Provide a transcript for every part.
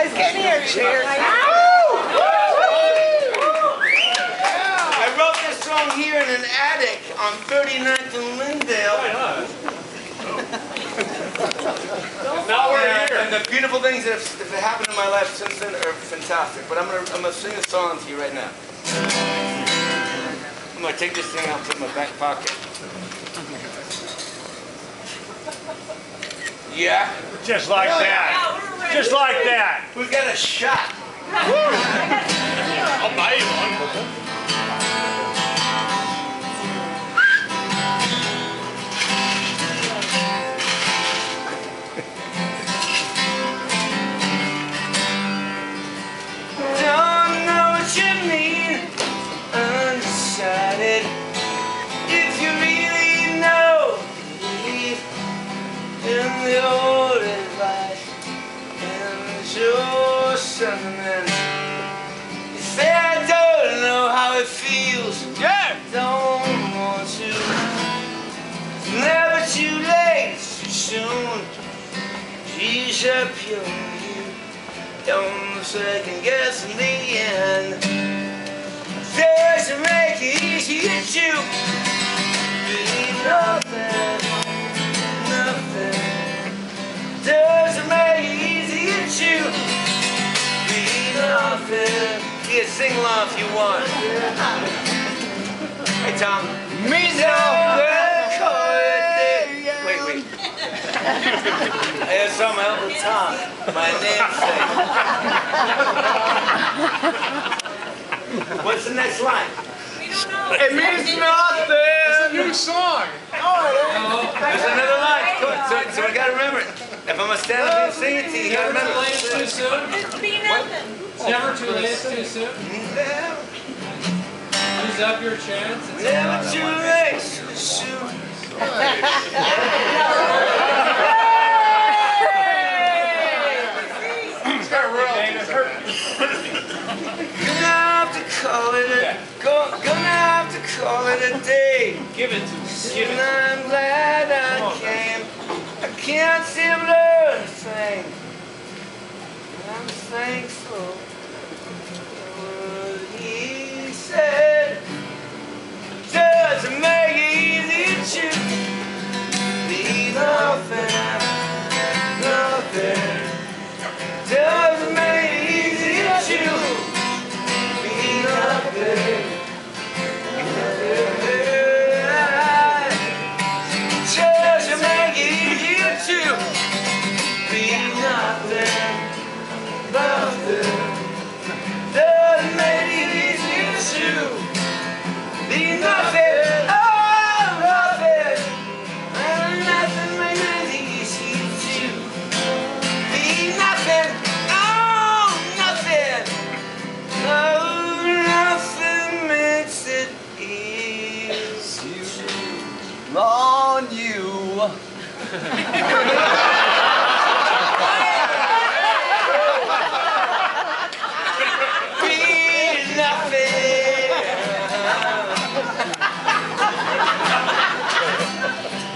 Guys, get near cheers. I wrote this song here in an attic on 39th and Lyndale. Now we're And, here. and the beautiful things that have, that have happened in my life since then are fantastic. But I'm gonna I'm gonna sing a song to you right now. I'm gonna take this thing out and put it in my back pocket. Yeah. Just like that. Just like that. Who's got a shot? Up you. Don't second guess in the end. Doesn't make it easy to. Be nothing, nothing. Doesn't make it easy to. Be nothing. Yeah, sing along if you want. Hey Tom. Me Wait, There's some Uncle Tom, my namesake. What's the next line? It means nothing. It's a New song. Oh, There's another line. Come on, So, so we gotta remember it. If I'm gonna stand up and sing it to you, you gotta Never too remember late, it's too soon. Just be nothing. It's never too late, it's too soon. it. Use up your chance. It's Never too late, too soon. Gonna have to call it a, go, gonna have to call it a day. Give it to me. Give And. I'm glad I came. I can't seem to learn a thing. I'm thankful you. be nothing.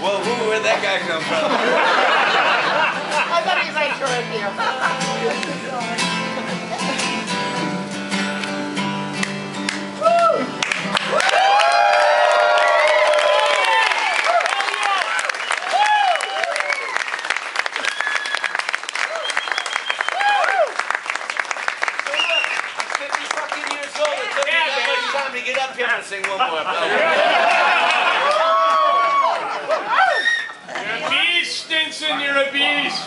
Well, who, where'd that guy come from? Time to get up here and sing one more. You're a beast, Stinson. You're a beast.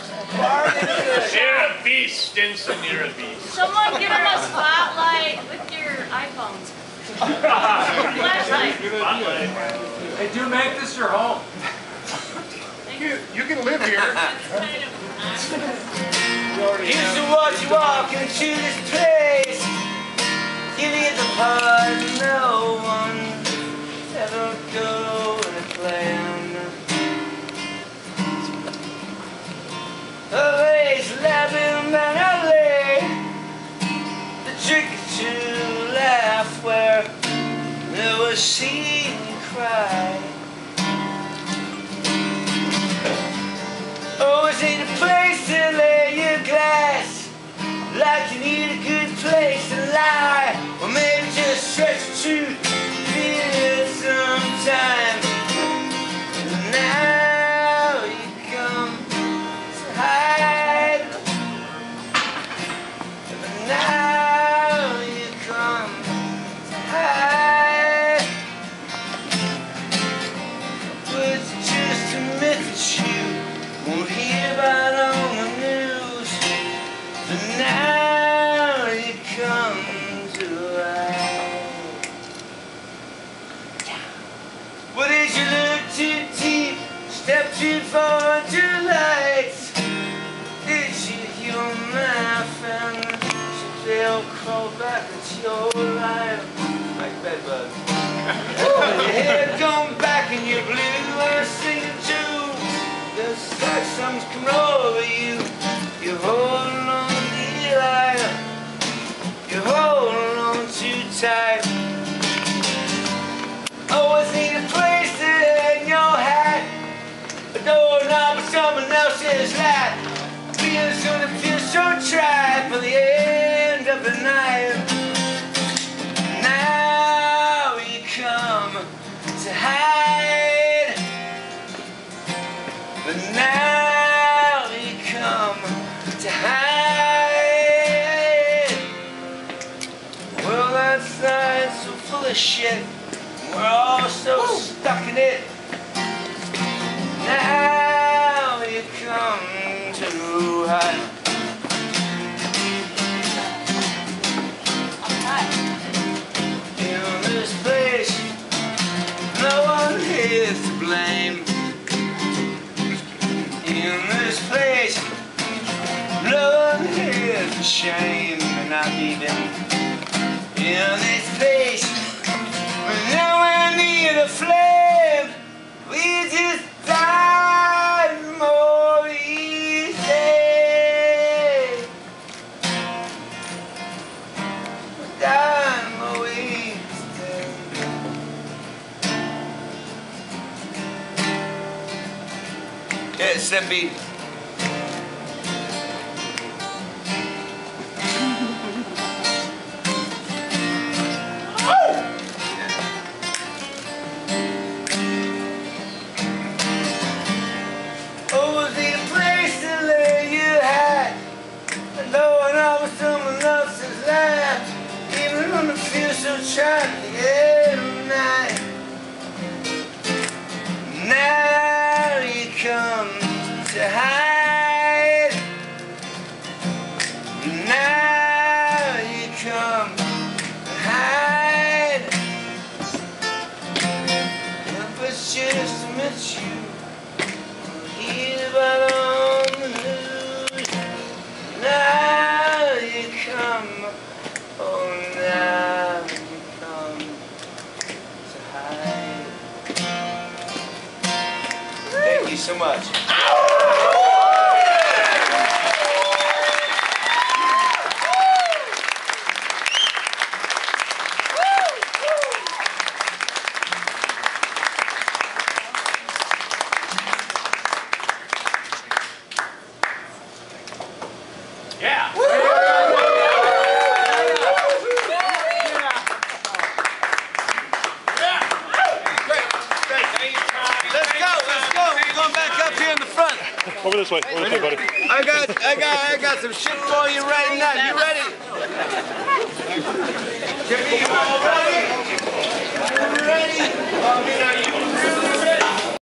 You're a beast, Stinson. You're a beast. Someone give him a spotlight with your iPhones. Flashlight. Hey, do make this your home. You, you can live here. Used to watch you walk into this place. Giving it the part there was seen cry. Crawl back into your life like bedbugs. your head come back and you're blue I sing it too. The songs come over you. You're holding the night. Now you come to hide. But now you come to hide. Well, that side's so full of shit. We're all so stuck in it. Now you come to hide. Is to blame. In this place, no one is ashamed, and not even in this place. When no one near the flame, Yeah, it's that Now you come hide it's just you about the news. Now you come, oh now you come to hide. Thank you so much. Yeah. Let's go, let's go. We're going back up here in the front. Over this way. Over this way, buddy. I got, I got, I got some shit for you right now. You ready? Jimmy, you ready? You ready? I are